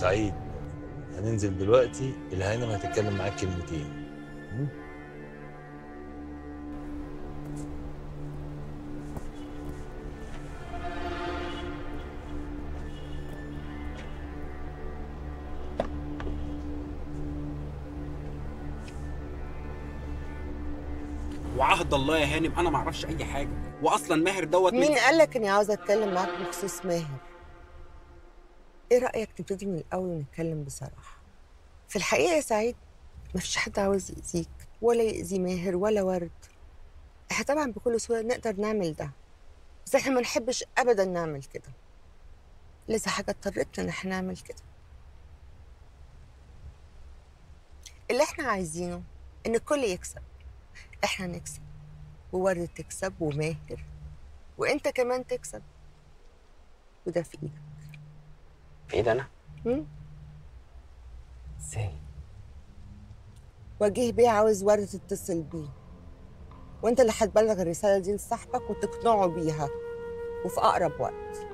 سعيد هننزل دلوقتي الهانم هتتكلم معاك كلمتين? وعهد الله يا هانم أنا ما أعرفش أي حاجة. واصلا ماهر دوت مين قال لك إني عاوزة أتكلم معاك بخصوص ماهر؟ إيه رأيك نبتدي من الأول ونتكلم بصراحة؟ في الحقيقة يا سعيد مفيش حد عاوز يأذيك ولا يأذي ماهر ولا ورد. إحنا طبعا بكل سهولة نقدر نعمل ده بس إحنا ما نحبش ابدا نعمل كده. لذا حاجة اضطرتنا إن إحنا نعمل كده. اللي إحنا عايزينه إن الكل يكسب. إحنا نكسب وورد تكسب وماهر وإنت كمان تكسب. وده في إيدك. إيه ده أنا؟ إزاي؟ وجيه بيه عاوز ورد تتصل بيه. وأنت اللي هتبلغ الرسالة دي لصاحبك وتقنعه بيها. وفي أقرب وقت.